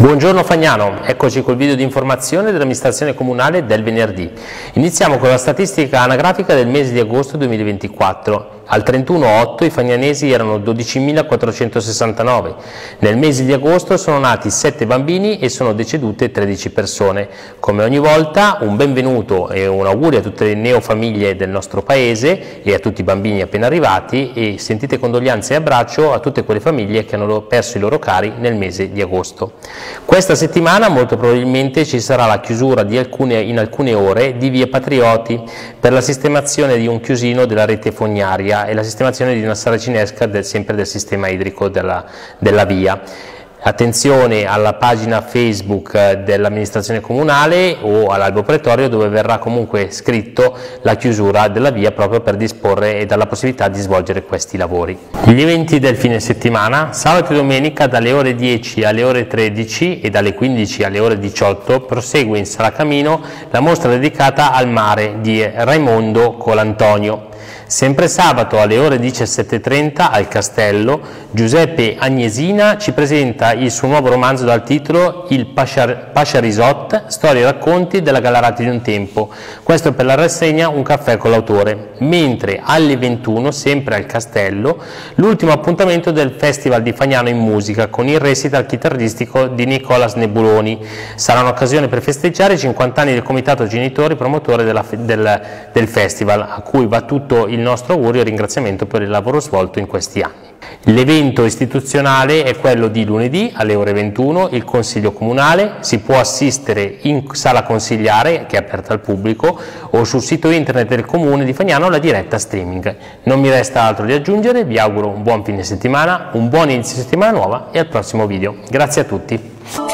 Buongiorno Fagnano, eccoci col video di informazione dell'amministrazione comunale del venerdì. Iniziamo con la statistica anagrafica del mese di agosto 2024. Al 31-8 i fagnanesi erano 12.469. Nel mese di agosto sono nati 7 bambini e sono decedute 13 persone. Come ogni volta un benvenuto e un augurio a tutte le neofamiglie del nostro paese e a tutti i bambini appena arrivati e sentite condoglianze e abbraccio a tutte quelle famiglie che hanno perso i loro cari nel mese di agosto. Questa settimana molto probabilmente ci sarà la chiusura alcune, in alcune ore di Via Patrioti per la sistemazione di un chiusino della rete fognaria e la sistemazione di una saracinesca del, sempre del sistema idrico della, della via. Attenzione alla pagina Facebook dell'amministrazione comunale o all'albo pretorio dove verrà comunque scritto la chiusura della via proprio per disporre e dare la possibilità di svolgere questi lavori. Gli eventi del fine settimana, sabato e domenica dalle ore 10 alle ore 13 e dalle 15 alle ore 18 prosegue in Sala Camino la mostra dedicata al mare di Raimondo Colantonio. Sempre sabato alle ore 17.30 al Castello, Giuseppe Agnesina ci presenta il suo nuovo romanzo dal titolo Il Pascia Risot, storie e racconti della Gallarati di un tempo. Questo per la rassegna Un caffè con l'autore. Mentre alle 21, sempre al Castello, l'ultimo appuntamento del Festival di Fagnano in musica con il recital chitarristico di Nicolas Nebuloni. Sarà un'occasione per festeggiare i 50 anni del comitato genitori promotore della, del, del festival, a cui va tutto il il nostro augurio e ringraziamento per il lavoro svolto in questi anni. L'evento istituzionale è quello di lunedì alle ore 21, il Consiglio Comunale, si può assistere in sala consigliare che è aperta al pubblico o sul sito internet del Comune di Fagnano alla diretta streaming. Non mi resta altro di aggiungere, vi auguro un buon fine settimana, un buon inizio settimana nuova e al prossimo video. Grazie a tutti.